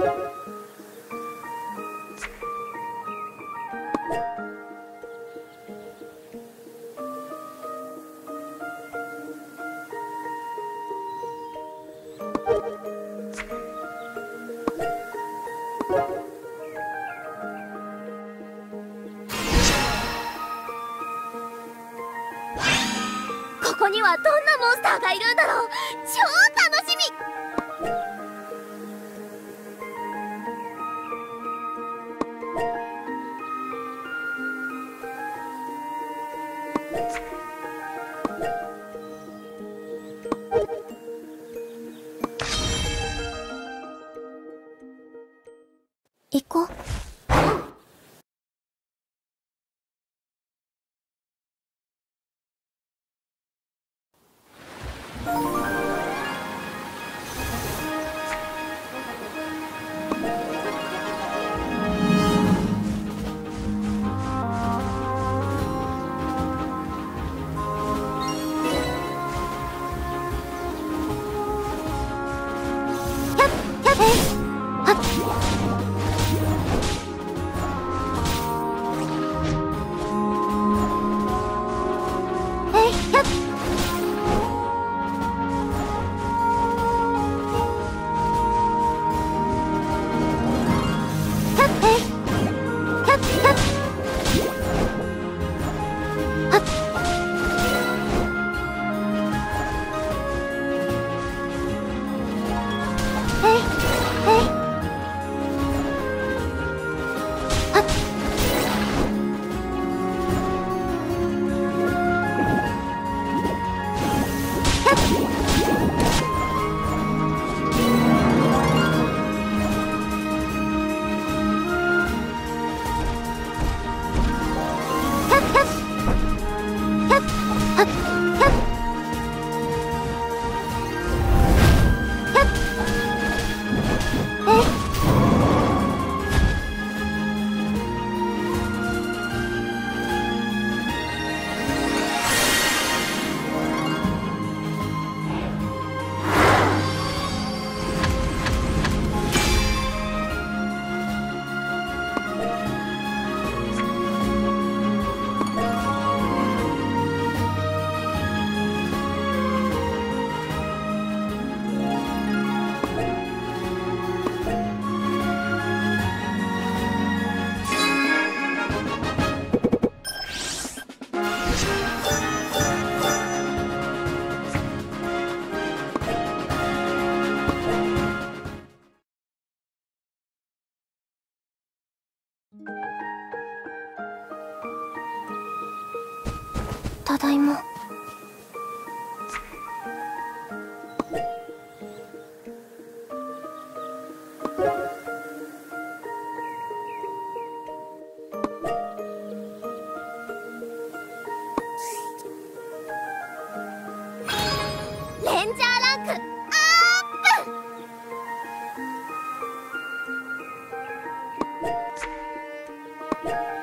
ここにはどんなモンスターがいるんだろう。超行こう。はっはっ。ただいま。レンジャーランクアップ。